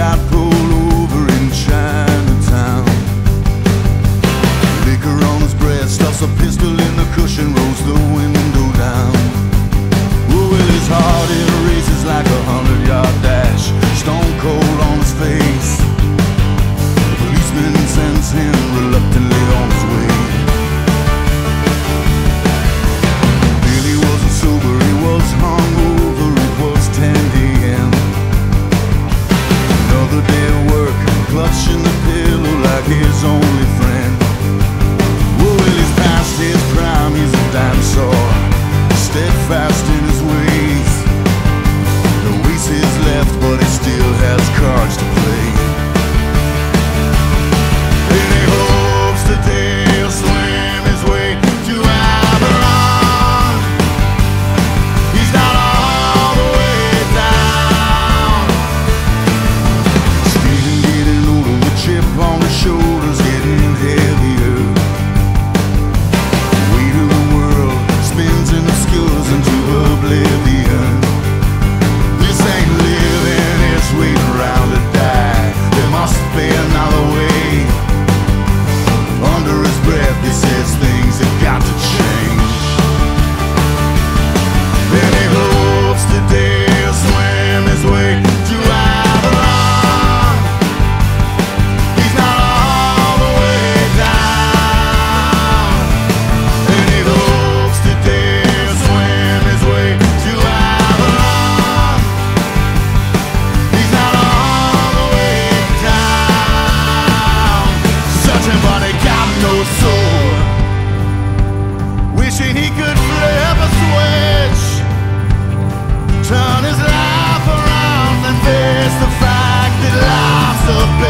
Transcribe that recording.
got pulled over in Chinatown. Liquor on his a pistol in the cushion, rolls the another way. The fact